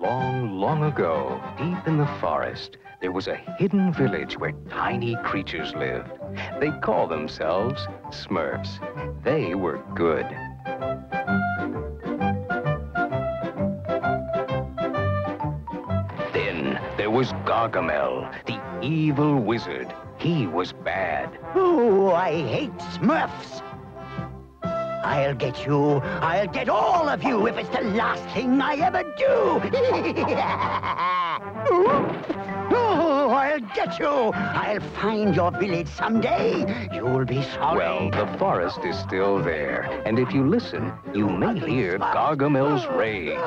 Long, long ago, deep in the forest, there was a hidden village where tiny creatures lived. They called themselves Smurfs. They were good. Then there was Gargamel, the evil wizard. He was bad. Oh, I hate Smurfs. I'll get you. I'll get all of you if it's the last thing I ever do. oh, I'll get you. I'll find your village someday. You'll be sorry. Well, the forest is still there, and if you listen, you may hear Gargamel's oh, rage.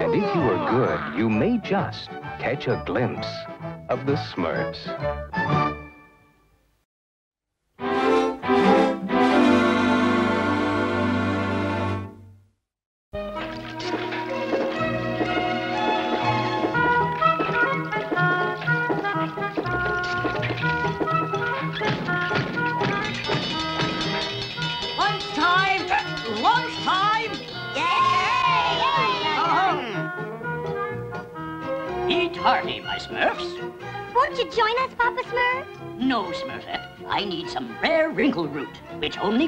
And if you are good, you may just catch a glimpse of the Smurfs.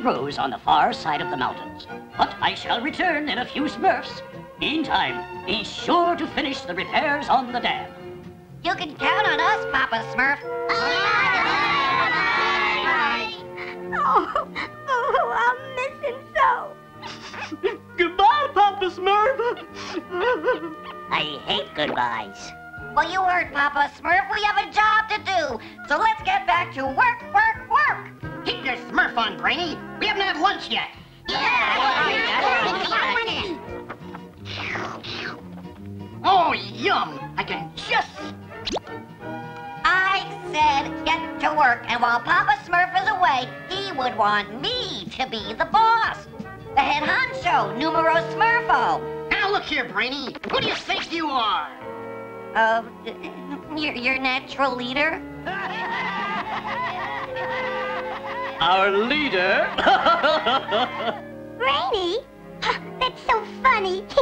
Grows on the far side of the mountains. But I shall return in a few Smurfs. Meantime, be sure to finish the repairs on the dam. You can count on us, Papa Smurf. Oh, oh, I'll miss him so. Goodbye, Papa Smurf. I hate goodbyes. Well, you heard Papa Smurf. We have a job to do. So let's get back to work, work, work. Keep your Smurf on, Brainy. We haven't had lunch yet. Yeah, Oh, yum! I can just... I said get to work, and while Papa Smurf is away, he would want me to be the boss. The head honcho, numero Smurfo. Now look here, Brainy. Who do you think you are? Uh, your, your natural leader? Our leader. Brainy? That's so funny.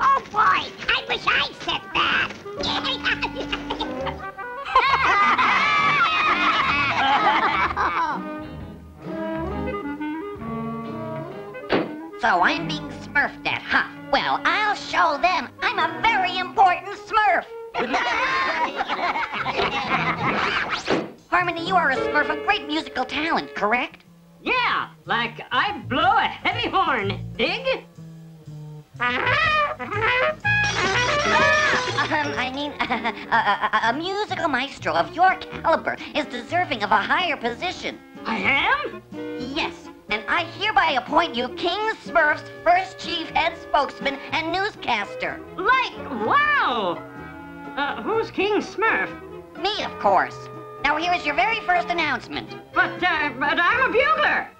oh, boy. I wish I said that. so I'm being smurfed at, huh? Well, I'll show them I'm a very important smurf. Harmony, you are a smurf of great musical talent, correct? yeah, like I blow a heavy horn. Dig? Um, I mean, a, a, a musical maestro of your caliber is deserving of a higher position. I am? Yes, and I hereby appoint you King Smurf's first chief head spokesman and newscaster. Like, wow! Uh, who's King Smurf? Me, of course. Now, here is your very first announcement. But, uh, but I'm a bugler.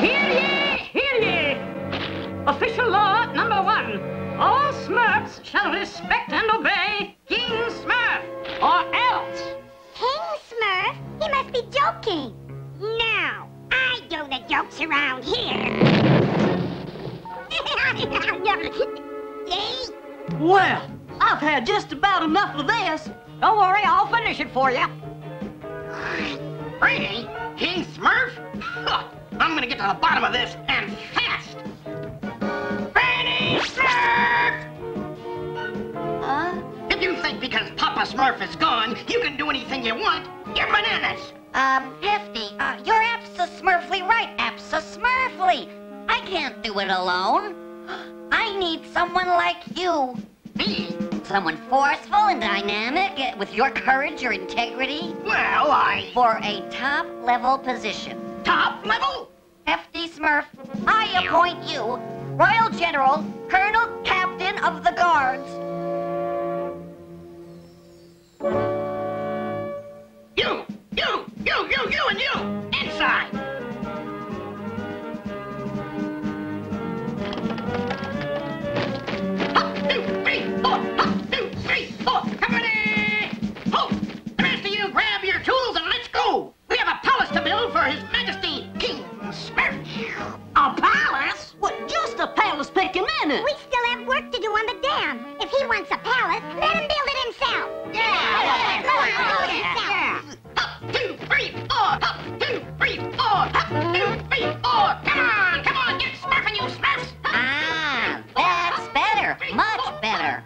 Hear ye, hear ye! Official law number one. All Smurfs shall respect and obey King Smurf, or else. King Smurf? He must be joking. No, I do the jokes around here. Well, I've had just about enough of this. Don't worry, I'll finish it for you. Brainy? King Smurf? Huh, I'm gonna get to the bottom of this, and fast! Brainy Smurf! Huh? If you think because Papa Smurf is gone, you can do anything you want, you're bananas! Um, Hefty, uh, you're abso-smurfly right, abso-smurfly. I can't do it alone. I need someone like you. Me? Someone forceful and dynamic uh, with your courage, your integrity, Well, I... for a top-level position. Top level? Hefty Smurf, I appoint you Royal General, Colonel Captain of the Guards. You! You! You! You! You and you! second minute. We still have work to do on the dam. If he wants a palace, let him build it himself. Yeah, yeah, yeah. Hop, two, three, four. Hop, two, three, four. Hop, two, three, four. Come on, come on, get smurfing, you smurfs. Hop, ah, two, that's four. better, three, much four. better.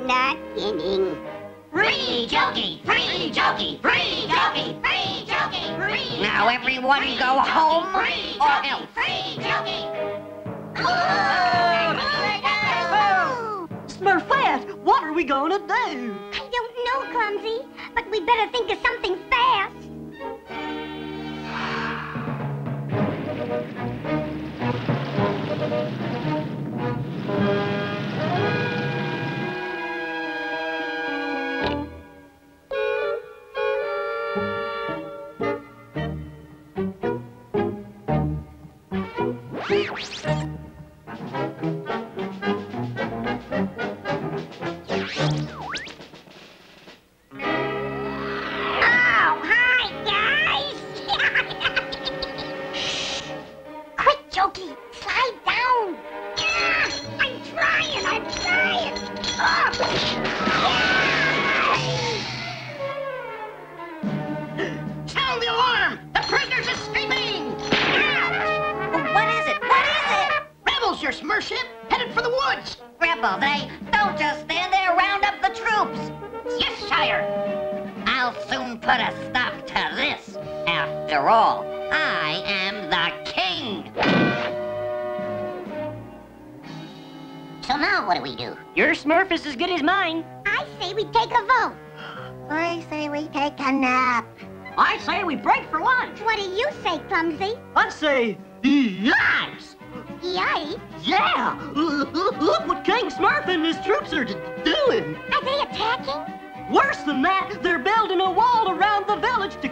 They're not kidding. Free Jokey! Free Jokey! Free Jokey! Free Jokey! Free Now everyone go home or else. Free Jokey! Smurfette, what are we gonna do? I don't know, Clumsy, but we better think of something fast. Oh,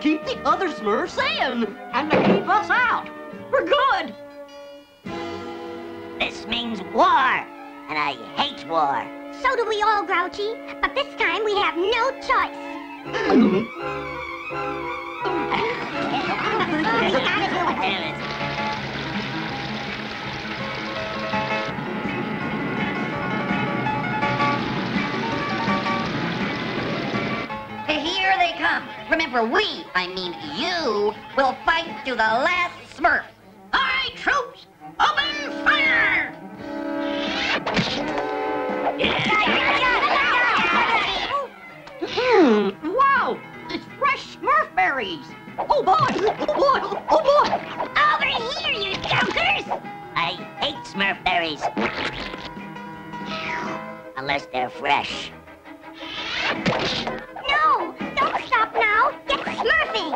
keep the other Smurfs in and to keep us out. We're good. This means war, and I hate war. So do we all, Grouchy. But this time we have no choice. we gotta do it. Here they come. Remember, we, I mean you, will fight to the last Smurf. Right, troops, open fire! Hmm. Wow. It's fresh Smurf berries. Oh boy. Oh boy. Oh boy. Over here, you jokers! I hate Smurf berries. Unless they're fresh. No! Don't stop now! Get smurfing!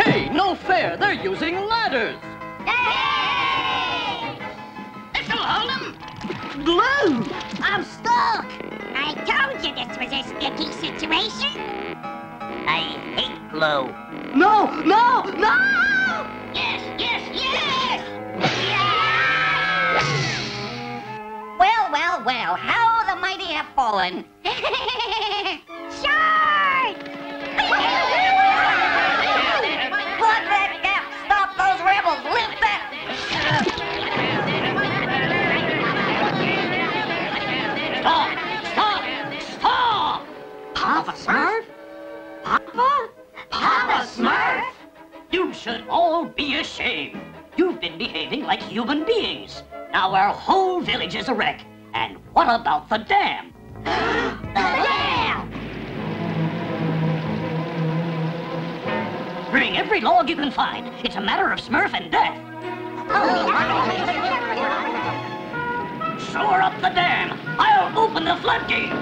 Hey, no fair. They're using ladders. This'll hold 'em. Glue. I'm stuck. I told you this was a sticky situation! I hate glue. No, no, no. Yes, yes, yes! Well, well, well, how the mighty have fallen. Plug that gap! Stop those rebels! Lift that! Stop. Stop. Stop. Papa Smurf? Papa? Papa Smurf? You should all be ashamed. You've been behaving like human beings. Now our whole village is a wreck. And what about the dam? The dam! Bring every log you can find. It's a matter of Smurf and death. Shore up the dam. I'll open the floodgate.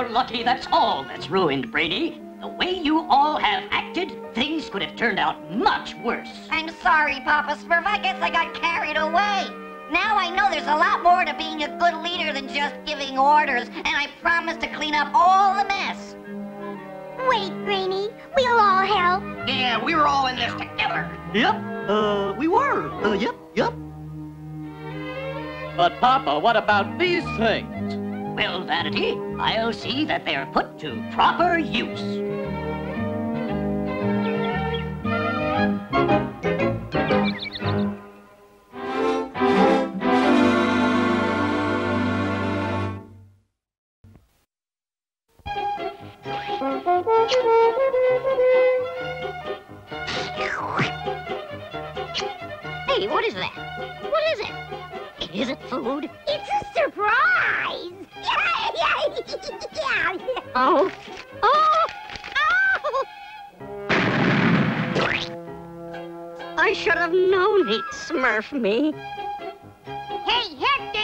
You're lucky that's all that's ruined, Brady. The way you all have acted, things could have turned out much worse. I'm sorry, Papa Smurf. I guess I got carried away. Now I know there's a lot more to being a good leader than just giving orders, and I promise to clean up all the mess. Wait, Brainy. We'll all help. Yeah, we were all in this together. Yep, uh, we were. Uh, yep, yep. But, Papa, what about these things? Well, Vanity, I'll see that they're put to proper use. Hey, what is that? What is it? Is it food? It's a surprise! Oh. oh. Oh! Oh! I should have known he'd smurf me. Hey, Hefty!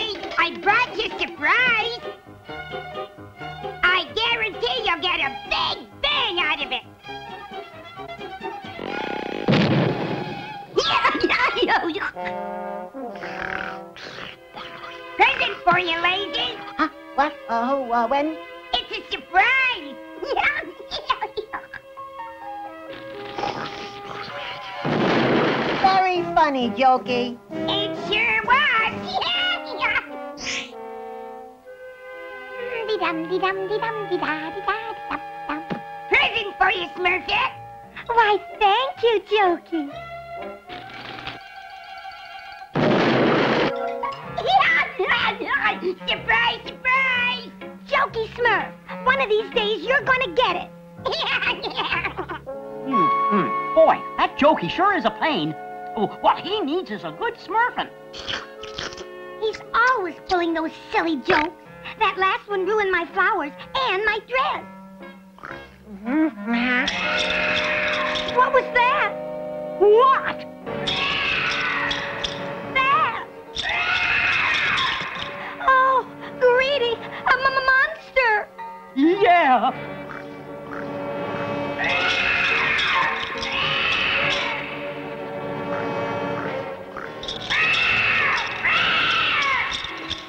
When? It's a surprise! Very funny, Jokey. it sure was! Present for you, Smurfette! Why, thank you, Jokey. surprise, surprise! Smurf, one of these days you're gonna get it. Hmm, hmm. Boy, that jokey sure is a pain. Oh, what he needs is a good smurfing. He's always pulling those silly jokes. That last one ruined my flowers and my dress. What was that? What? Yeah.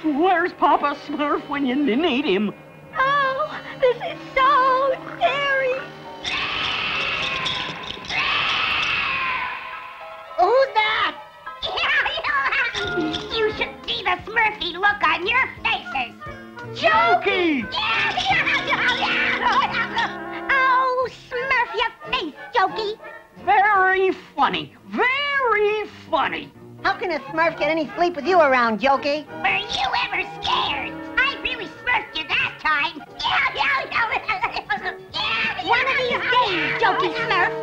Where's Papa Smurf when you need him? Oh, this is so scary. Who's that? you should see the Smurfy look on your faces. Jokey! oh, smurf your face, Jokey. Very funny. Very funny. How can a Smurf get any sleep with you around, Jokey? Were you ever scared? I really smurfed you that time. One of these days, Jokey Smurf.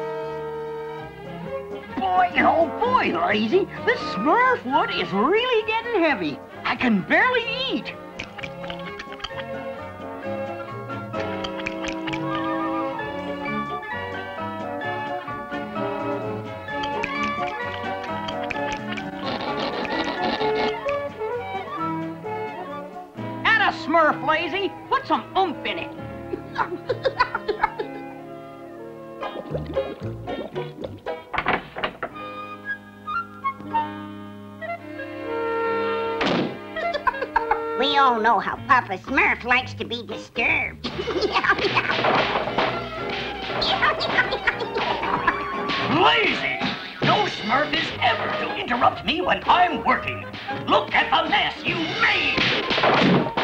Boy, oh boy, Lazy, this Smurf wood is really getting heavy. I can barely eat. Add Lazy. Put some oomph in it. We all know how Papa Smurf likes to be disturbed. Lazy! No Smurf is ever to interrupt me when I'm working. Look at the mess you made!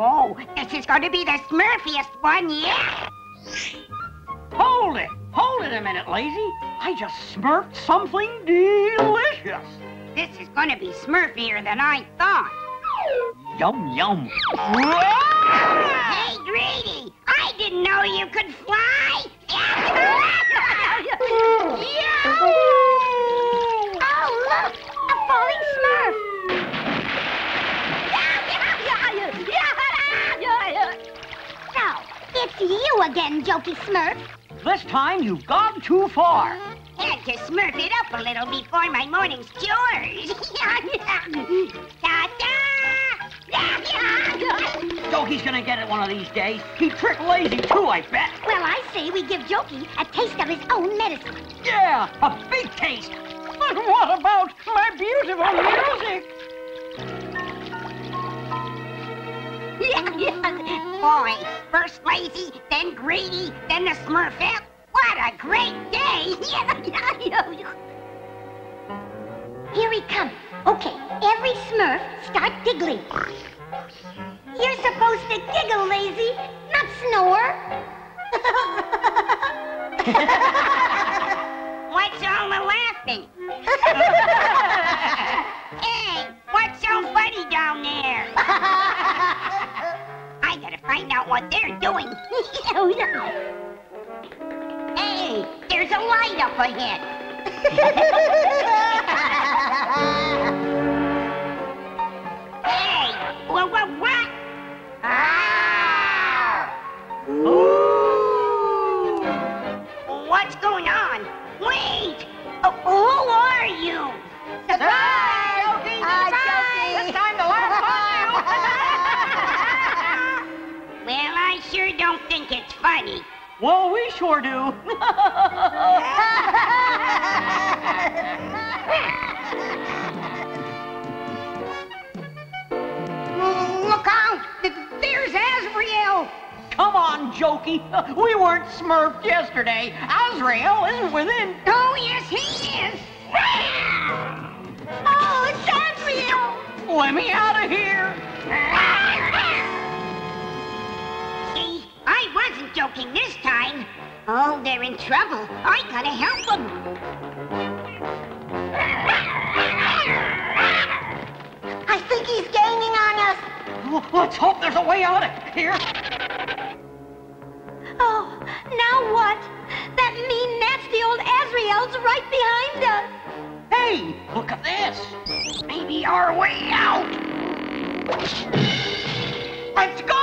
Oh, this is going to be the smurfiest one yet. Hold it. Hold it a minute, Lazy. I just smurfed something delicious. This is going to be smurfier than I thought. Yum, yum. Hey, Greedy! I didn't know you could fly! Oh, look! A falling smurf! So, it's you again, Jokey Smurf. This time you've gone too far. Uh-huh. Had to smurf it up a little before my morning's chores. Ta-da! Jokey's gonna get it one of these days. He tricked Lazy too, I bet. Well, I say we give Jokey a taste of his own medicine. Yeah, a big taste. But what about my beautiful music? Boy, first Lazy, then Greedy, then the Smurfette. What a great day! Here he comes. Okay, every Smurf start giggling. You're supposed to giggle, lazy, not snore. What's all the laughing? hey, what's so funny down there? I gotta find out what they're doing. Oh, hey, there's a light up ahead. What, what, what? Ah! Ooh! What's going on? Wait! Uh, who are you? Surprise! Jokey, surprise! This time to laugh Well, I sure don't think it's funny. Well, we sure do. Look out! There's Azrael! Come on, Jokey. We weren't smurfed yesterday. Azrael isn't within. Oh, yes, he is! oh, it's Azrael! Let me out of here. See, I wasn't joking this time. Oh, they're in trouble. I gotta help them. I think he's gaining on us. Let's hope there's a way out of here. Oh, now what? That mean, nasty old Azrael's right behind us. Hey, look at this. Maybe our way out. Let's go!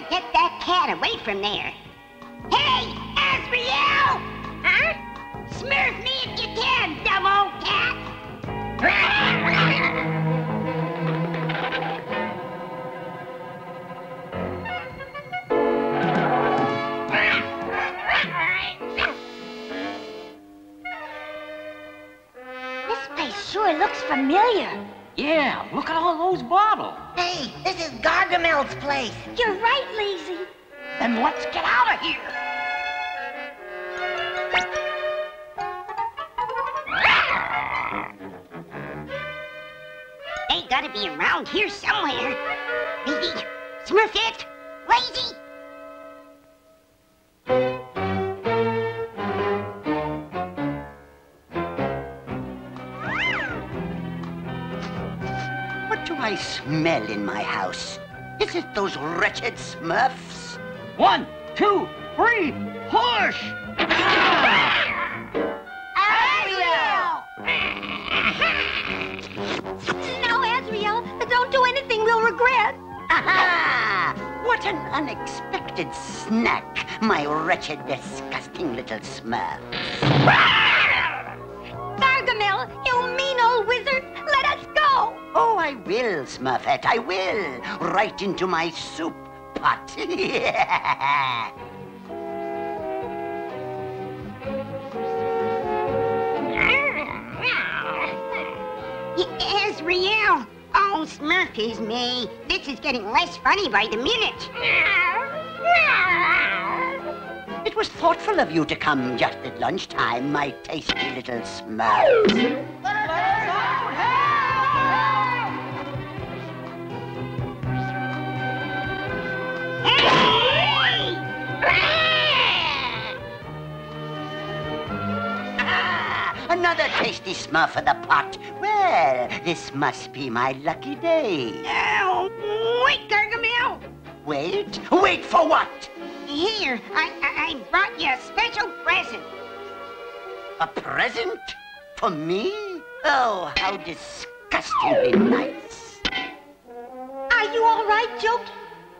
Gotta get that cat away from there. Hey, Azrael! Huh? Smurf me if you can, dumb old cat! This place sure looks familiar. Yeah, look at all those bottles. Hey, this is Gargamel's place. You're right, Lazy. Then let's get out of here. They gotta be around here somewhere. Smurfette? Lazy? I smell in my house? Is it those wretched Smurfs? One, two, three, push! Azrael! No, Azrael, don't do anything we'll regret. Aha! What an unexpected snack, my wretched, disgusting little Smurf. I will, Smurfette, I will. Right into my soup pot. yeah. Azrael! Oh, Smurf is me. This is getting less funny by the minute. It was thoughtful of you to come just at lunchtime, my tasty little Smurf. Another tasty Smurf in the pot. Well, this must be my lucky day. Oh, wait, Gargamel! Wait? Wait for what? Here, I, I, I brought you a special present. A present? For me? Oh, how disgustingly nice. Are you all right, Jokey?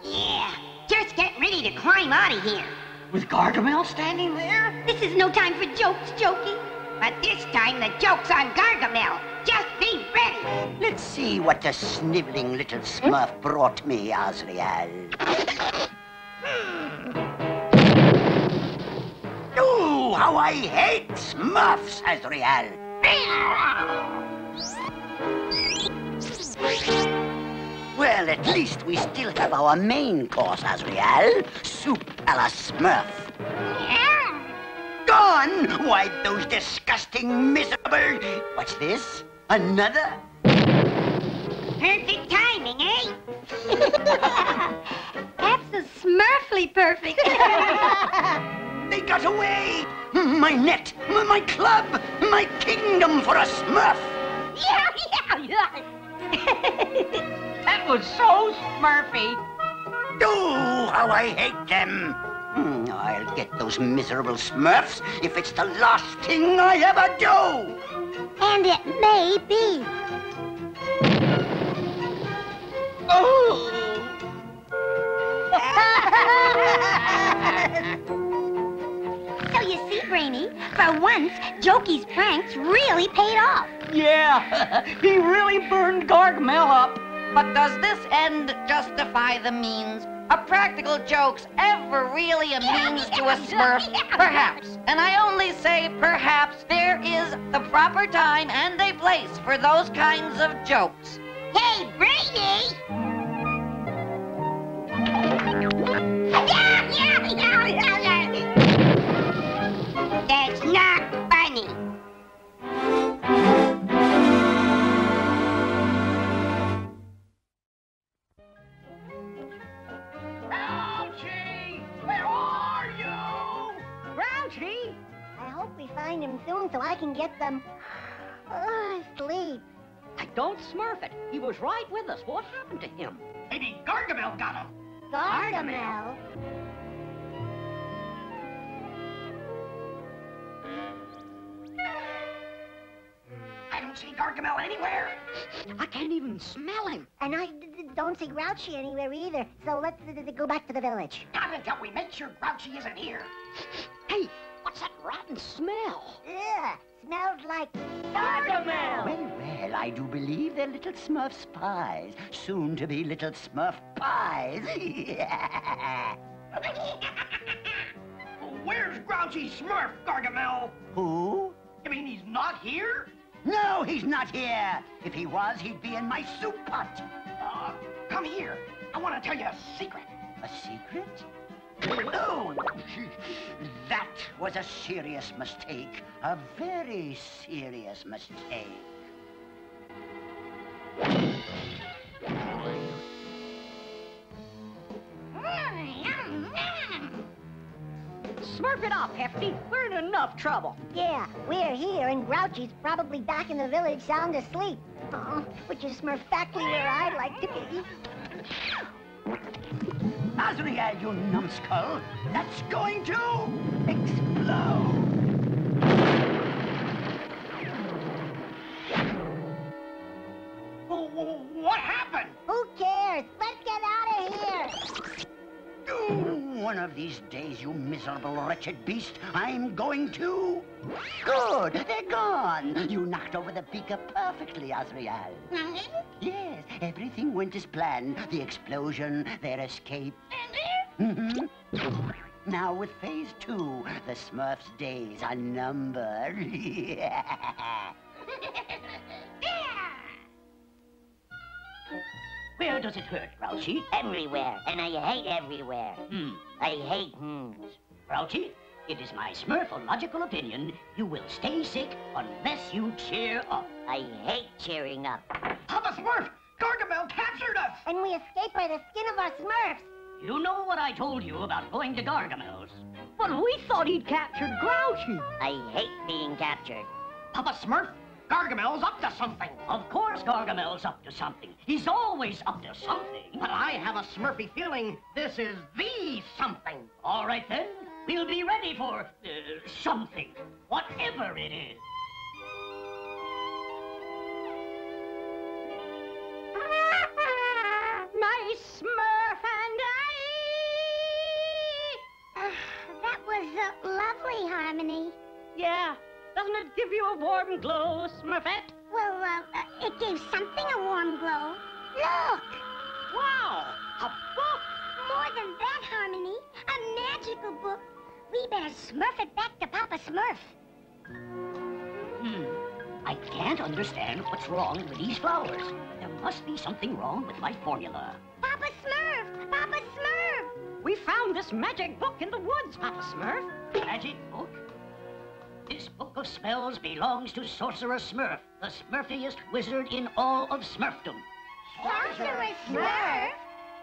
Yeah, just get ready to climb out of here. With Gargamel standing there? This is no time for jokes, Jokey. But this time the joke's on Gargamel. Just be ready. Let's see what the sniveling little Smurf brought me, Azrael. Oh, how I hate Smurfs, Azrael. Well, at least we still have our main course, Azrael. Soup a la Smurf. Yeah. Gone! Why, those disgusting, miserable... What's this? Another? Perfect timing, eh? That's a Smurfly perfect. They got away! My net, my club, my kingdom for a Smurf! yeah, yeah, yeah. That was so Smurfy. Oh, how I hate them! Hmm, I'll get those miserable Smurfs if it's the last thing I ever do! And it may be. Oh! So you see, Brainy, for once, Jokey's pranks really paid off. Yeah, he really burned Gargamel up. But does this end justify the means? Are practical jokes ever really a means to a smurf? Perhaps. And I only say perhaps there is the proper time and a place for those kinds of jokes. Hey, Brainy! Yeah, yeah, yeah, yeah, yeah. That's not funny. Grouchy! Where are you? Grouchy? I hope we find him soon so I can get some uh, sleep. I don't smurf it. He was right with us. What happened to him? Maybe Gargamel got him. Gargamel. I Gargamel anywhere. I can't even smell him. And I d- d- don't see Grouchy anywhere either. So let's d- d- go back to the village. Not until we make sure Grouchy isn't here. Hey, what's that rotten smell? Ugh, smells like Gargamel! Well, well, I do believe they're little Smurf spies. Soon to be little Smurf pies. Where's Grouchy Smurf, Gargamel? Who? You mean he's not here? No, he's not here. If he was, he'd be in my soup pot. Uh, come here. I want to tell you a secret. A secret? Oh, that was a serious mistake. A very serious mistake. Smurf it off, Hefty. We're in enough trouble. Yeah, we're here, and Grouchy's probably back in the village sound asleep. Oh, which is exactly where I'd like to be. Azrael, you numbskull, that's going to explode. Wh- wh- What happened? Who cares? Let's get out of here. Ooh, One of these days, you miserable, wretched beast, I'm going to... Good, they're gone. You knocked over the beaker perfectly, Azrael. Yes, everything went as planned. The explosion, their escape. Mhm. Now with phase two, the Smurfs' days are numbered. Where does it hurt, Grouchy? Everywhere, and I hate everywhere. Hmm. I hate hmms. Grouchy, it is my smurfological opinion you will stay sick unless you cheer up. I hate cheering up. Papa Smurf, Gargamel captured us. And we escaped by the skin of our Smurfs. You know what I told you about going to Gargamel's. But we thought he'd captured Grouchy. I hate being captured. Papa Smurf, Gargamel's up to something. Of course Gargamel's up to something. He's always up to something. But I have a Smurfy feeling this is the something. All right then, we'll be ready for uh, something, whatever it is. My Smurf and I. that was uh, lovely, Harmony. Yeah. Doesn't it give you a warm glow, Smurfette? Well, uh, it gave something a warm glow. Look! Wow! A book! More than that, Harmony. A magical book. We better smurf it back to Papa Smurf. Hmm. I can't understand what's wrong with these flowers. There must be something wrong with my formula. Papa Smurf! Papa Smurf! We found this magic book in the woods, Papa Smurf. Magic book? This book of spells belongs to Sorcerer Smurf, the smurfiest wizard in all of Smurfdom. Sorcerer Smurf?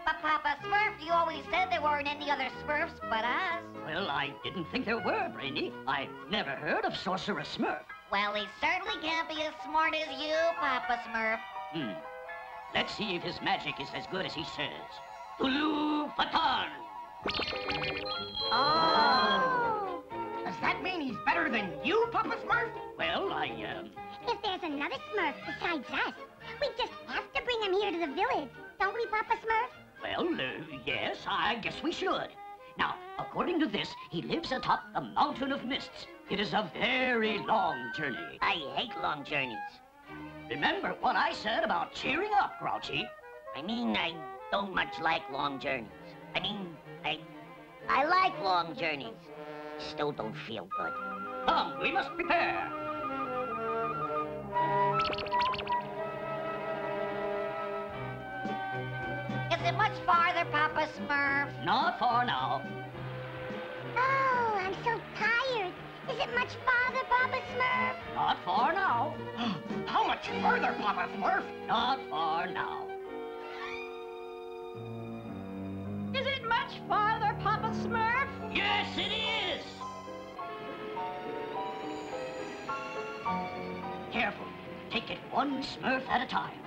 But Papa Smurf, you always said there weren't any other Smurfs but us. Well, I didn't think there were, Brainy. I've never heard of Sorcerer Smurf. Well, he certainly can't be as smart as you, Papa Smurf. Hmm. Let's see if his magic is as good as he says. Tulu Patan! Oh! Does that mean he's better than you, Papa Smurf? Well, I, um, If there's another Smurf besides us, we just have to bring him here to the village. Don't we, Papa Smurf? well, uh, yes, I guess we should. Now, according to this, he lives atop the Mountain of Mists. It is a very long journey. I hate long journeys. Remember what I said about cheering up, Grouchy. I mean, I don't much like long journeys. I mean, I... I like long journeys. Still don't feel good. Come, we must prepare. Is it much farther, Papa Smurf? Not far now. Oh, I'm so tired. Is it much farther, Papa Smurf? Not far now. How much further, Papa Smurf? Not far now. Much farther, Papa Smurf? Yes, it is. Careful. Take it one Smurf at a time.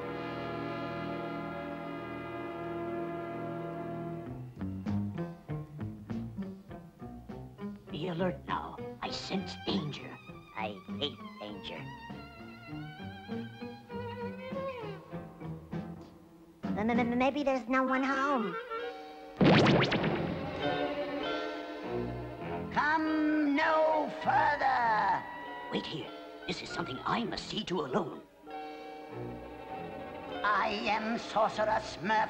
Be alert now. I sense danger. I hate danger. Maybe there's no one home. Come no further. Wait here. This is something I must see to alone. I am Sorcerer Smurf,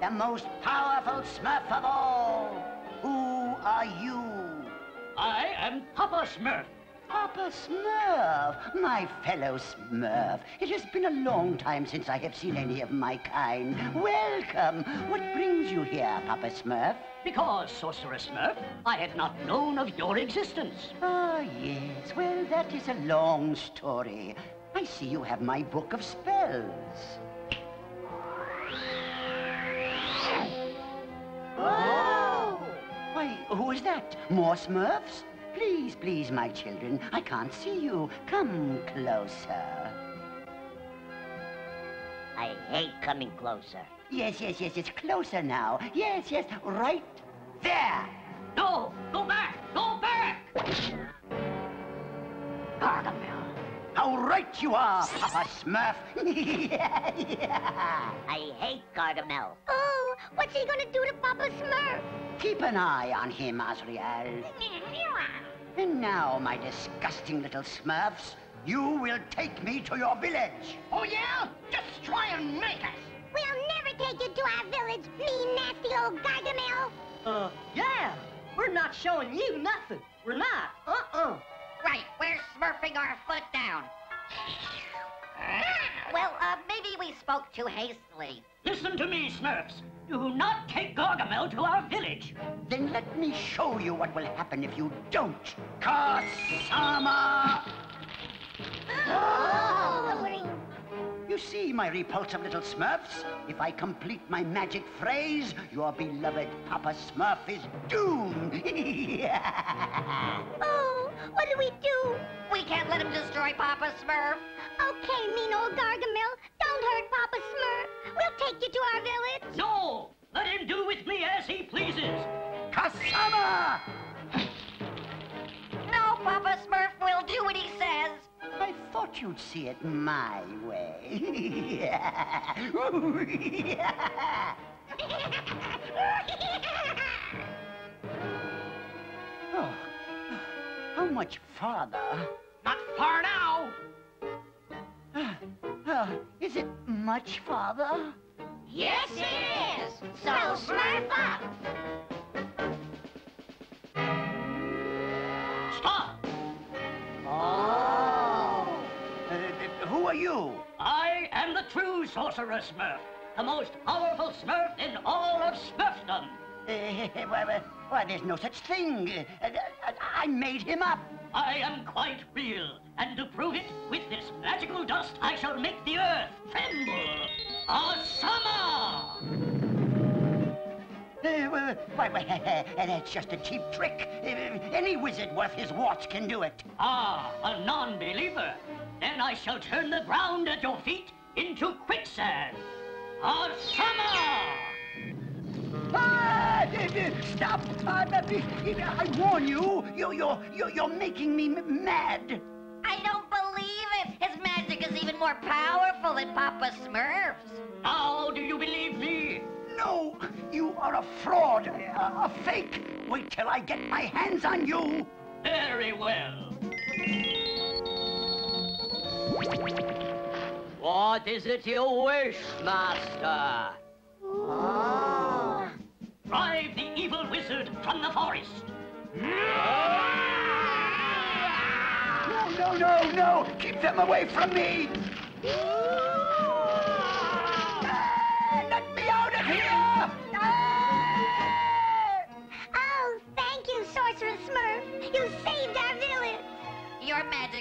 the most powerful Smurf of all. Who are you? I am Papa Smurf. Papa Smurf, my fellow Smurf. It has been a long time since I have seen any of my kind. Welcome. What brings you here, Papa Smurf? Because, Sorcerer Smurf, I had not known of your existence. Ah, yes. Well, that is a long story. I see you have my book of spells. Oh! Why, who is that? More Smurfs? Please, please, my children. I can't see you. Come closer. I hate coming closer. Yes, yes, yes, it's closer now. Yes, yes, right there. No! Go back! Go back! Gargamel. How right you are, Papa Smurf. yeah, yeah. I hate Gargamel. Oh, what's he gonna do to Papa Smurf? Keep an eye on him, Azrael. And now, my disgusting little Smurfs, you will take me to your village. Oh, yeah? Just try and make us. We'll never take you to our village, mean, nasty old Gargamel. Uh, yeah. We're not showing you nothing. We're not. Uh-uh. Right, we're smurfing our foot down. Well, uh, maybe we spoke too hastily. Listen to me, Smurfs. Do not take Gargamel to our village. Then let me show you what will happen if you don't. Kasama! You see, my repulsive little Smurfs, if I complete my magic phrase, your beloved Papa Smurf is doomed. Oh, what do we do? We can't let him destroy Papa Smurf. Okay, mean old Gargamel, don't hurt Papa Smurf. We'll take you to our village. No! Let him do with me as he pleases. Kasama! No, Papa Smurf will do what he says. I thought you'd see it my way. oh, how much farther? Not far now. Uh, is it much farther? Yes, it is. So smurf up. Are you? I am the true Sorcerer Smurf, the most powerful Smurf in all of Smurfdom. Uh, why, why, why, there's no such thing. Uh, uh, I made him up. I am quite real, and to prove it, with this magical dust, I shall make the earth tremble. Asama! Why, why, why, that's just a cheap trick. Uh, any wizard worth his warts can do it. Ah, a non-believer. Then I shall turn the ground at your feet into quicksand. Asama! Ah, stop! Uh, I warn you, you you're, you're, you're making me mad. I don't believe it. His magic is even more powerful than Papa Smurf's. Now do you believe me? No, you are a fraud, a, a fake. Wait till I get my hands on you. Very well. What is it you wish, Master? Ah. Drive the evil wizard from the forest. No, no, no, no! Keep them away from me!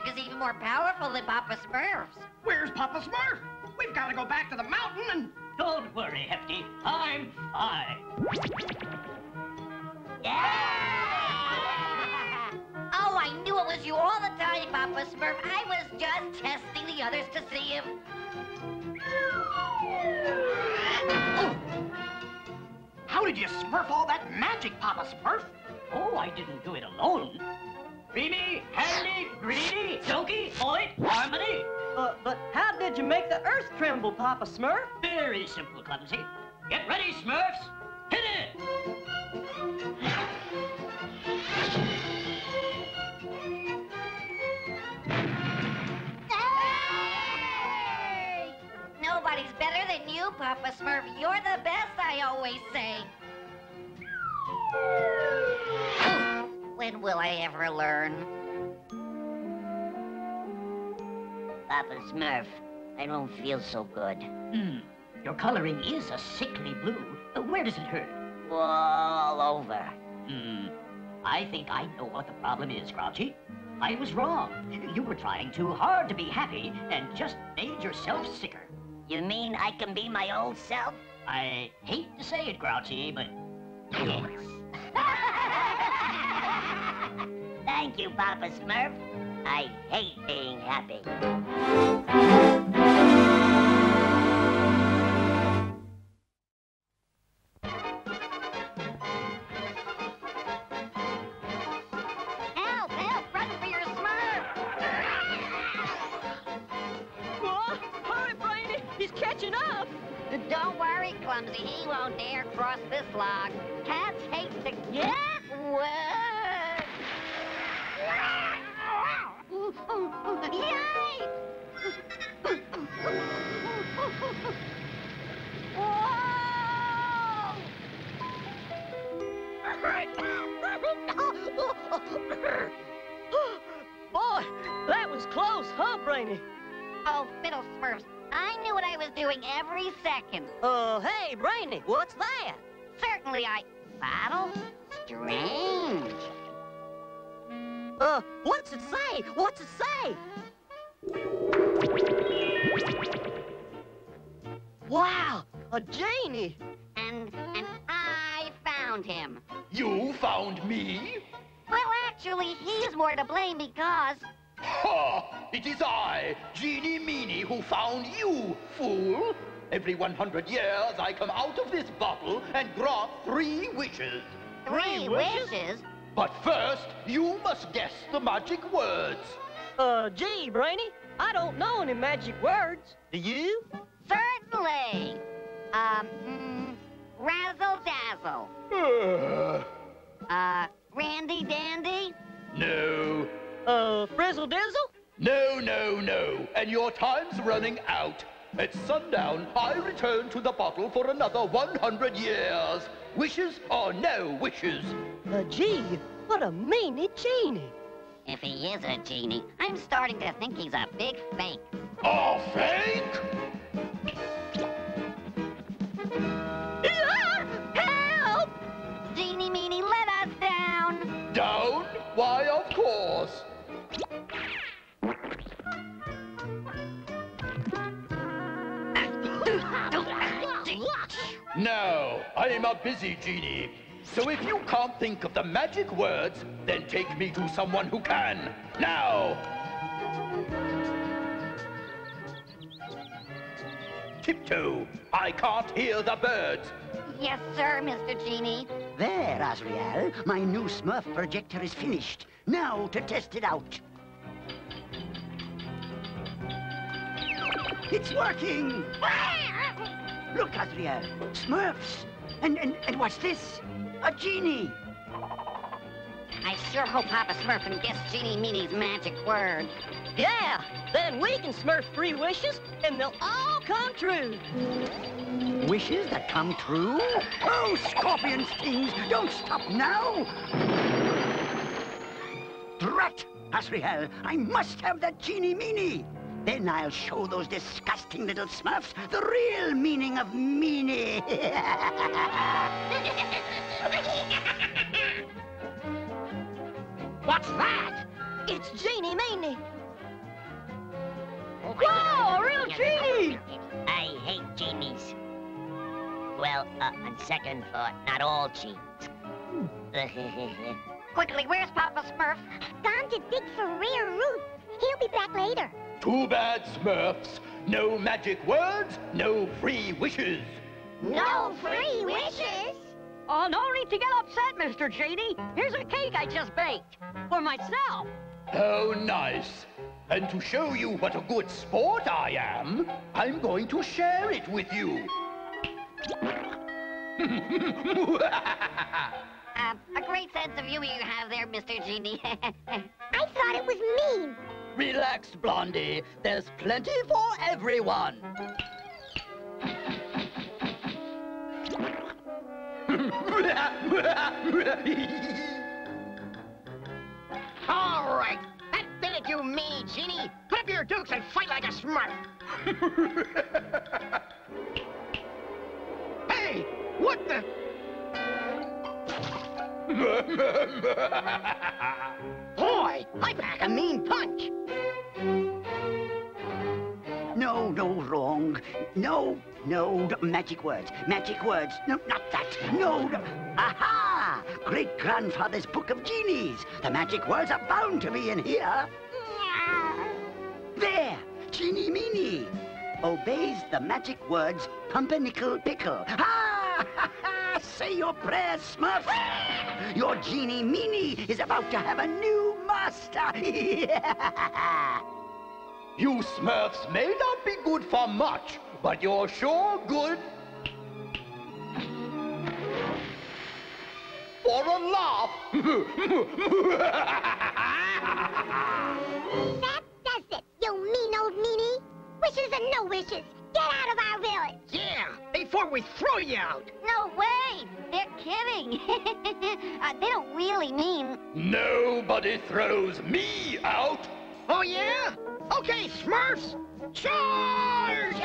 Your magic is even more powerful than Papa Smurf's. Where's Papa Smurf? We've got to go back to the mountain and... Don't worry, Hefty. I'm fine. Yeah! Oh, I knew it was you all the time, Papa Smurf. I was just testing the others to see if... How did you smurf all that magic, Papa Smurf? Oh, I didn't do it alone. Dreamy, Handy, Greedy, Jokey, Hoyt, Harmony. Uh, but how did you make the earth tremble, Papa Smurf? Very simple, Clumsy. Get ready, Smurfs. Hit it! Nobody's better than you, Papa Smurf. You're the best, I always say. When will I ever learn? Papa Smurf, I don't feel so good. Hmm. Your coloring is a sickly blue. Where does it hurt? All over. Hmm. I think I know what the problem is, Grouchy. I was wrong. You were trying too hard to be happy and just made yourself sicker. You mean I can be my old self? I hate to say it, Grouchy, but yes. Thank you, Papa Smurf. I hate being happy. Every 100 years, I come out of this bottle and grant three wishes. Three wishes? But first, you must guess the magic words. Uh, gee, Brainy, I don't know any magic words. Do you? Certainly. Um, mm, razzle dazzle. uh, Randy Dandy? no. Uh, Frizzle Dizzle? No, no, no. And your time's running out. At sundown, I return to the bottle for another 100 years. Wishes or no wishes? Uh, gee, what a meanie genie. If he is a genie, I'm starting to think he's a big fake. A fake? No, I'm a busy genie. So if you can't think of the magic words, then take me to someone who can. Now! Tiptoe, I can't hear the birds. Yes, sir, Mr. Genie. There, Azrael. My new Smurf projector is finished. Now to test it out. It's working! Look, Azrael. Smurfs. And, and, and what's this? A genie. I sure hope Papa Smurf can guess Genie Meanie's magic word. Yeah, then we can smurf three wishes and they'll all come true. Wishes that come true? Oh, scorpion stings! Don't stop now! Drat! Azrael, I must have that genie meanie! Then I'll show those disgusting little smurfs the real meaning of meanie! What's that? It's Genie Meanie. Whoa, a real genie! I hate genies. Well, uh, on second thought, not all genies. Quickly, where's Papa Smurf? Gone to dig for rare root. He'll be back later. Too bad, Smurfs. No magic words, no free wishes. No free wishes? Oh, no need to get upset, Mr. Genie. Here's a cake I just baked. For myself. Oh, nice. And to show you what a good sport I am, I'm going to share it with you. Uh, a great sense of humor you have there, Mr. Genie. I thought it was mean. Relax, Blondie. There's plenty for everyone. All right. That did it, you meanie genie. Put up your dukes and fight like a smurf. hey, what the? Boy, I pack a mean punch. No, no, wrong. No, no, magic words. Magic words. No, not that. No, no. Aha! Great grandfather's book of genies. The magic words are bound to be in here. There! Genie Meanie! Obeys the magic words pumpernickel pickle. Ha! ha, ha! Say your prayers, Smurf! Your Genie Meanie is about to have a new master! You Smurfs may not be good for much, but you're sure good for a laugh. That does it, you mean old meanie. Wishes and no wishes. Get out of our village. Yeah, before we throw you out. No way! They're kidding. uh, they don't really mean. Nobody throws me out. Oh, yeah? Okay, Smurfs. Charge!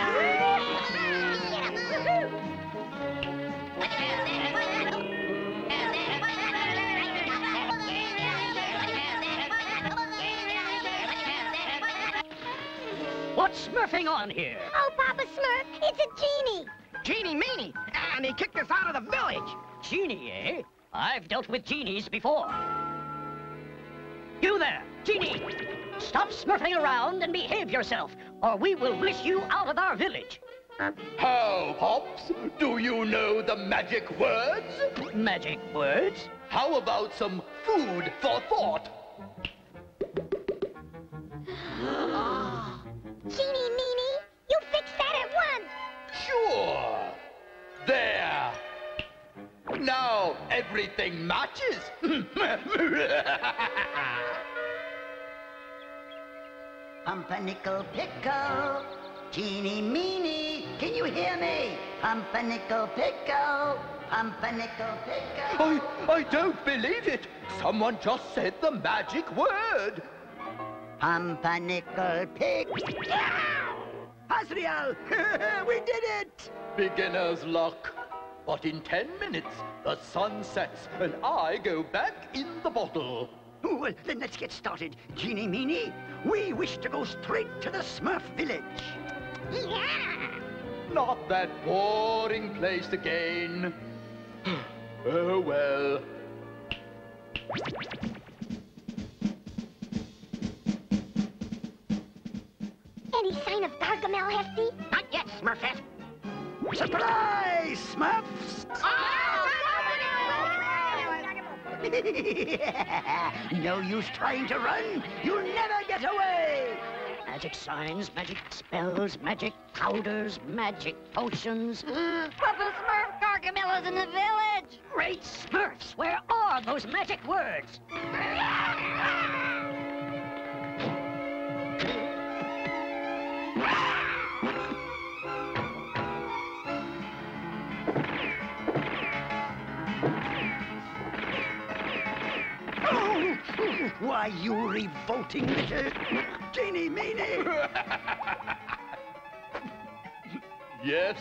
What's smurfing on here? Oh, Papa Smurf, it's a genie. Genie meanie, and he kicked us out of the village. Genie, eh? I've dealt with genies before. You there, genie! Stop smurfing around and behave yourself, or we will wish you out of our village. How, Pops? Do you know the magic words? Magic words? How about some food for thought? Genie Meanie, you fix that at once. Sure. There. Now everything matches. Pumpernickel pickle, Genie meanie, can you hear me? Pumpernickel pickle, pumpernickel pickle. I, I don't believe it. Someone just said the magic word. Pumpernickel pick. Azrael, we did it! Beginner's luck. But in ten minutes, the sun sets and I go back in the bottle. Well, then let's get started. Genie meanie, we wish to go straight to the Smurf village. Yeah! Not that boring place again. oh well. Gargamel, Hefty? Not yet, Smurfette. Surprise, Smurfs! Oh, no use trying to run. You'll never get away. Magic signs, magic spells, magic powders, magic potions. Papa Smurf Gargamella's in the village. Great Smurfs, where are those magic words? Why, you revolting little Genie meanie. yes,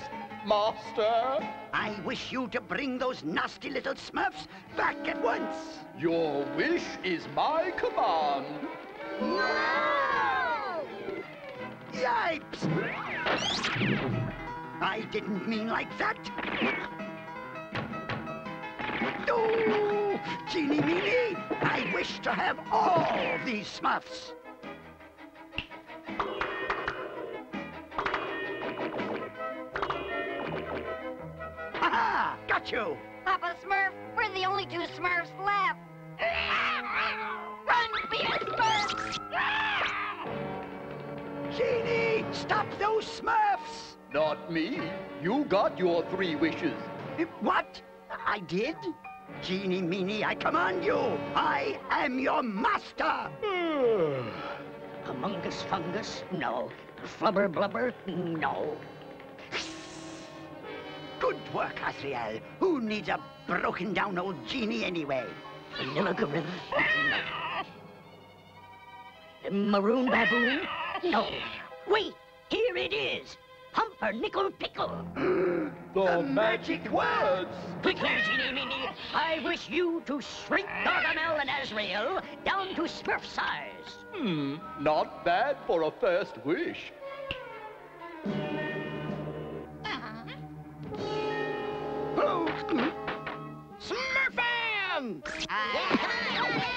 master. I wish you to bring those nasty little Smurfs back at once. Your wish is my command. No! Yipes! I didn't mean like that. Oh, Genie Meanie, I wish to have all these Smurfs. Aha! Got you! Papa Smurf, we're the only two Smurfs left. Run, be a Smurf! Genie, stop those Smurfs! Not me. You got your three wishes. What? I did? Genie Meanie, I command you! I am your master! Humongous fungus? No. Flubber blubber? No. Good work, Azrael. Who needs a broken down old genie anyway? Vanilla gorilla? No. Maroon baboon? No. Wait, here it is. Pumpernickel pickle. The magic words. Quickly, Genie Meanie, I wish you to shrink Gargamel and Azrael down to Smurf size. Hmm, not bad for a first wish. Smurfan! Papa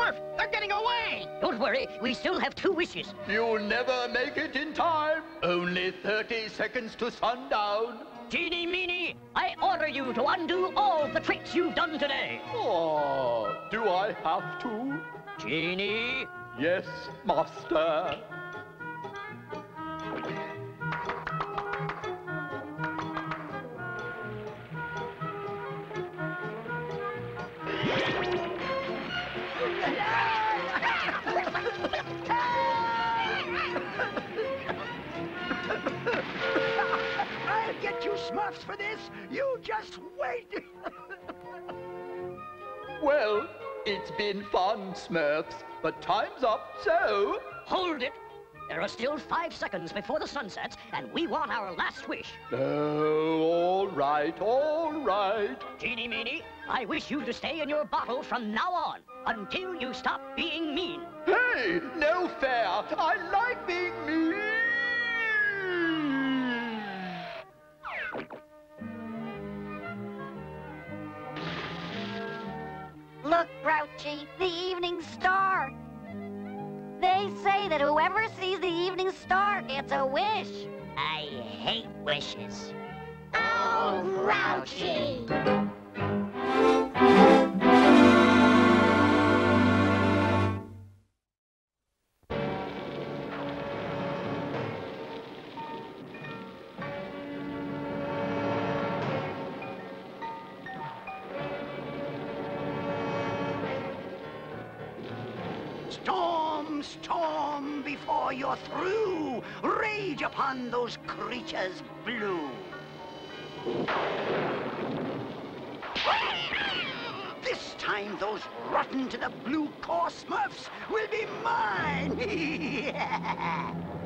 Smurf, they're getting away! Don't worry, we still have two wishes. You'll never make it in time. Only 30 seconds to sundown. Genie Meanie, I order you to undo all the tricks you've done today. Oh, do I have to? Genie? Yes, master. Smurfs for this. You just wait. Well, it's been fun, Smurfs, but time's up, so... Hold it! There are still five seconds before the sun sets, and we want our last wish. Oh, all right, all right. Genie Meanie, I wish you to stay in your bottle from now on, until you stop being mean. Hey, no fair. I like being mean. Look, Grouchy, the evening star. They say that whoever sees the evening star gets a wish. I hate wishes. Oh, Grouchy! Those creatures blue. This time those rotten to the blue core smurfs will be mine!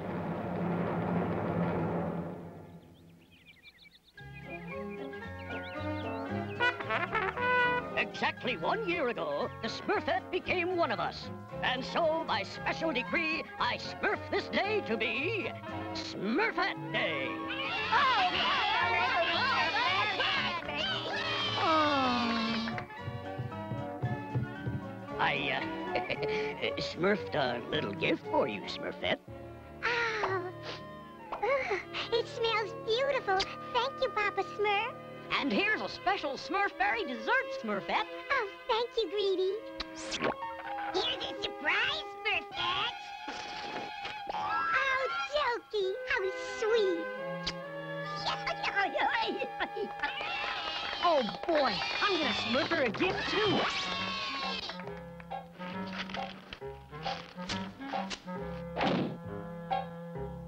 Exactly one year ago, the Smurfette became one of us. And so, by special decree, I smurf this day to be Smurfette Day. Oh, I, uh, smurfed a little gift for you, Smurfette. Oh. Ugh, it smells beautiful. Thank you, Papa Smurf. And here's a special Smurfberry dessert, Smurfette. Oh, thank you, Greedy. Here's a surprise, Smurfette. Oh, Jokey, how sweet. Oh, boy, I'm gonna smurf her a gift, too.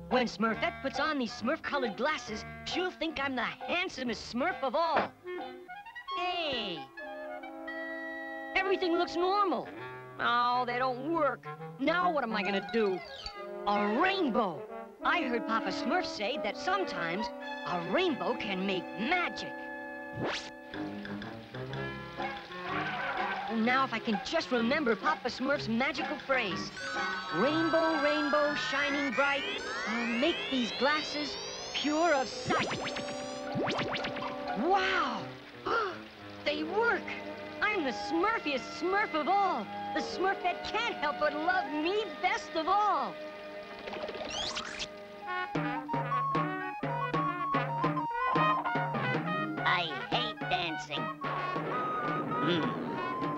When Smurfette puts on these Smurf-colored glasses, she'll think I'm the handsomest Smurf of all. Hey! Everything looks normal. Oh, they don't work. Now what am I gonna do? A rainbow! I heard Papa Smurf say that sometimes a rainbow can make magic. Now if I can just remember Papa Smurf's magical phrase. Rainbow, rainbow, shining bright, I'll make these glasses pure of sight. Wow! they work! I'm the smurfiest smurf of all. The smurf that can't help but love me best of all. I hate dancing. Hmm.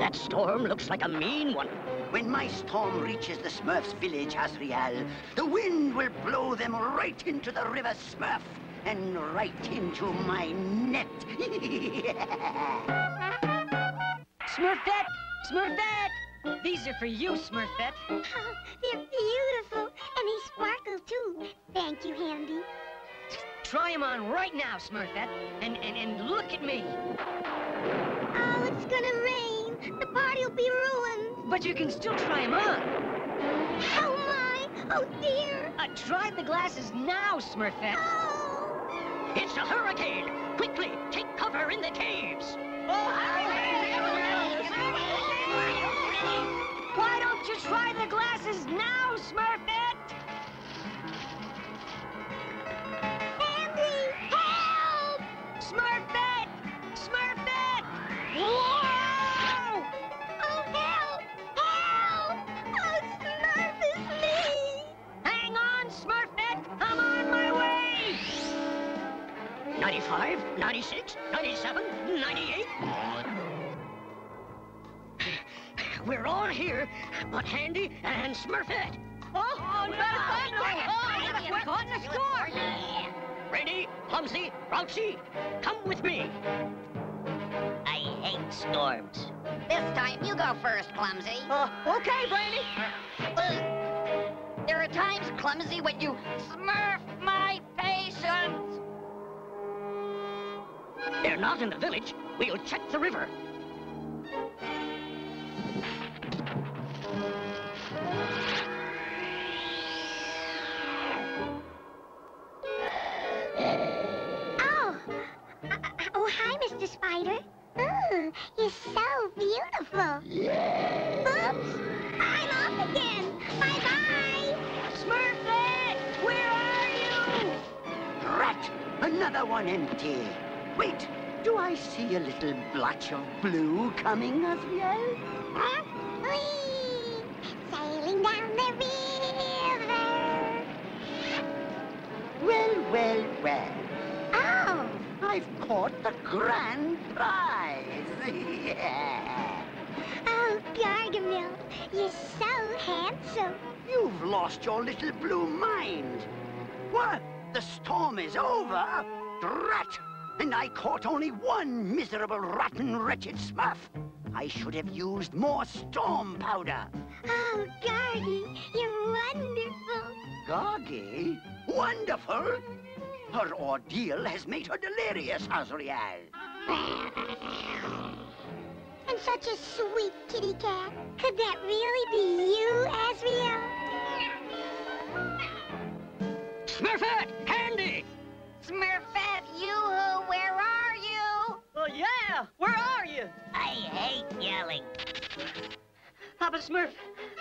That storm looks like a mean one. When my storm reaches the Smurfs' village, Azrael, the wind will blow them right into the river Smurf and right into my net. Smurfette! Smurfette! These are for you, Smurfette. Oh, they're beautiful, and they sparkle too. Thank you, Handy. Try them on right now, Smurfette, and, and, and look at me. Oh, it's gonna rain. The party'll be ruined. But you can still try them on. Oh my! Oh dear! Uh, try the glasses now, Smurfette. Oh! It's a hurricane! Quickly, take cover in the caves! Why don't you try the glasses now, 95, 96, 97, 98. We're all here, but Handy and Smurfette. Oh, no! no. We're caught in a storm! Ready, Clumsy, Grouchy, come with me. I hate storms. This time you go first, Clumsy. Uh, okay, Brainy. Uh, there are times, Clumsy, when you smurf my patience. They're not in the village. We'll check the river. Oh! Uh, oh, hi, Mr. Spider. Ooh, you're so beautiful. Yeah. Oops! I'm off again. Bye-bye! Smurfette! Where are you? Rat! Another one empty. Wait, do I see a little blotch of blue coming, Azrael? Huh? Whee! Sailing down the river. Well, well, well. Oh, I've caught the grand prize. yeah. oh, Gargamel, you're so handsome. You've lost your little blue mind. What? The storm is over? Drat! And I caught only one miserable, rotten, wretched smurf. I should have used more storm powder. Oh, Gargy, you're wonderful. Goggy? Wonderful! Her ordeal has made her delirious, Azrael. And such a sweet kitty cat. Could that really be you, Azrael? Smurfette! Handy! Smurfette, Yoo-hoo, uh, where are you? Oh, yeah! Where are you? I hate yelling. Papa Smurf,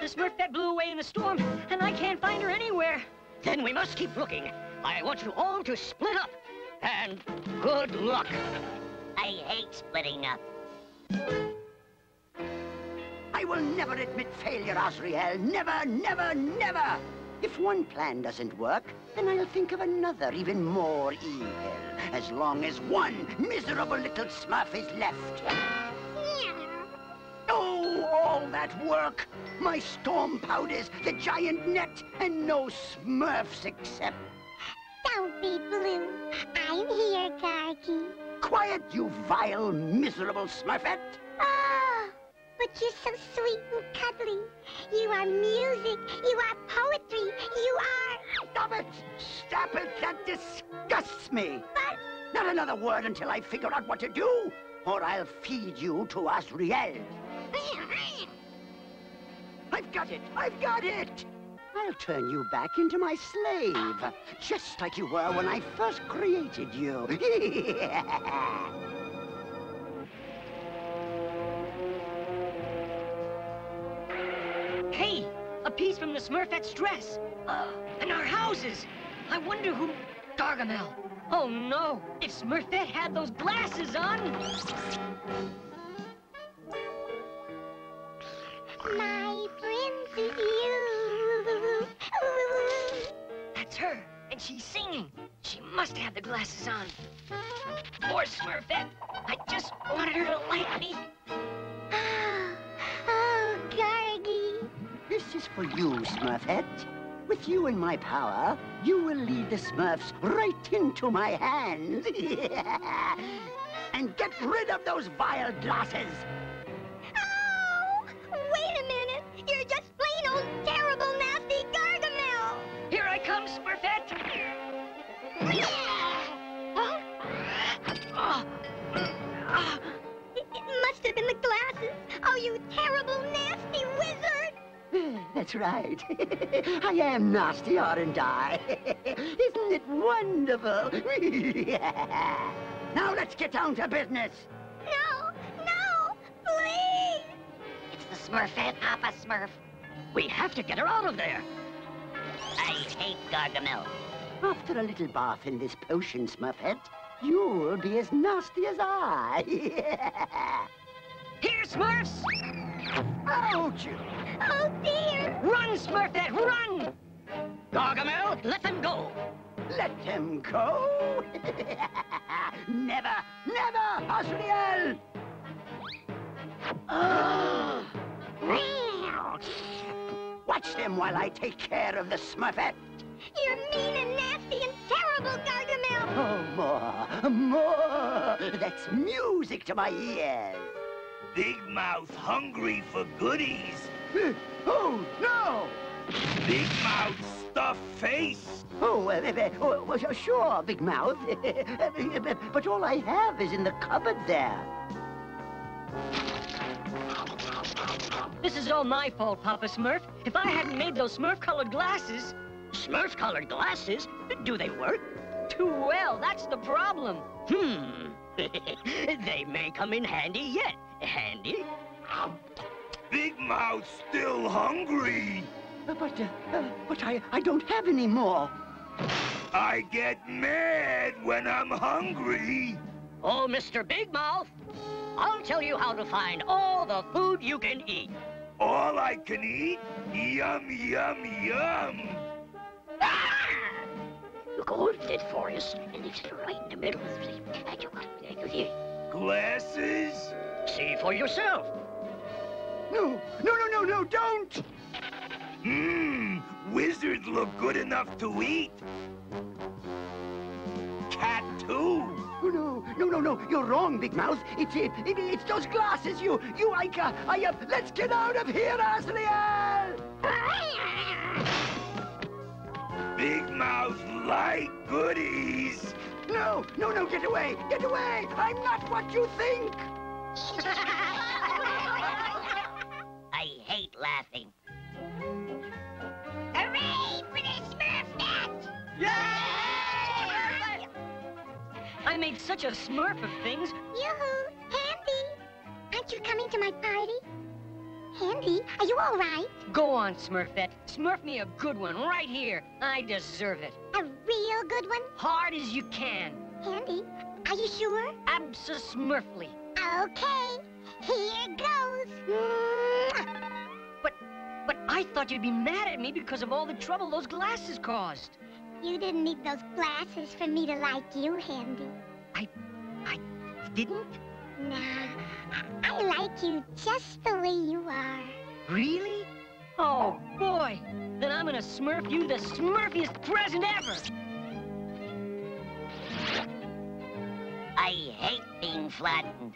the Smurf that blew away in the storm, and I can't find her anywhere. Then we must keep looking. I want you all to split up. And good luck. I hate splitting up. I will never admit failure, Azrael. Never, never, never! If one plan doesn't work, then I'll think of another, even more evil. As long as one miserable little smurf is left. Oh, all that work! My storm powders, the giant net, and no smurfs except... Don't be blue. I'm here, Gargy. Quiet, you vile, miserable smurfette! Oh, but you're so sweet and cuddly. You are music. You are poetry. You are... Stop it! Stop it! That disgusts me! But... Not another word until I figure out what to do, or I'll feed you to Azrael. I've got it! I've got it! I'll turn you back into my slave, just like you were when I first created you. piece from the Smurfette's dress. Uh, and our houses. I wonder who... Gargamel. Oh, no. If Smurfette had those glasses on... My prince is you. That's her, and she's singing. She must have the glasses on. Poor Smurfette. I just wanted her to like me. This is for you, Smurfette. With you in my power, you will lead the Smurfs right into my hands. and get rid of those vile glasses. Oh, wait a minute. You're just plain old terrible, nasty Gargamel. Here I come, Smurfette. Huh? It, it must have been the glasses. Oh, you terrible. That's right. I am nasty, aren't I? Isn't it wonderful? now let's get down to business. No, no, please. It's the Smurfette, eh, Papa Smurf. We have to get her out of there. I hate Gargamel. After a little bath in this potion, Smurfette, you'll be as nasty as I. Here, Smurfs! Ouch! Oh, dear. Run, Smurfette, run! Gargamel, let them go. Let him go? never, never, Azrael! Ah. Watch them while I take care of the Smurfette. You're mean and nasty and terrible, Gargamel. Oh, more, more. That's music to my ears. Big Mouth hungry for goodies. Oh, no! Big Mouth stuffed face. Oh, uh, uh, uh, well, sure, Big Mouth. but all I have is in the cupboard there. This is all my fault, Papa Smurf. If I hadn't made those Smurf-colored glasses... Smurf-colored glasses? Do they work? Too well, that's the problem. Hmm. they may come in handy yet. Handy? Big Mouth still hungry. Uh, But, uh, uh, but I, I don't have any more. I get mad when I'm hungry. Oh, Mr. Big Mouth, I'll tell you how to find all the food you can eat. All I can eat? Yum, yum, yum. You go over to that forest, and it's right in the middle of the... Glasses? See for yourself. No, no, no, no, no, don't! Mmm, wizards look good enough to eat. Cat too. Oh, no, no, no, no, you're wrong, Big Mouth. It's it, it it's those glasses, you, you, Ica. I, uh, let's get out of here, Azrael! Big Mouth like goodies. No, no, no, get away, get away! I'm not what you think! I hate laughing. Hooray for the Smurfette! I made such a smurf of things. Yoo-hoo! Handy! Aren't you coming to my party? Handy, are you all right? Go on, Smurfette. Smurf me a good one right here. I deserve it. A real good one? Hard as you can. Handy, are you sure? Abso-smurfly. Okay, here goes. But, but I thought you'd be mad at me because of all the trouble those glasses caused. You didn't need those glasses for me to like you, Handy. I, I didn't? Nah, I, I like you just the way you are. Really? Oh, boy. Then I'm gonna smurf you the smurfiest present ever. I hate being flattened.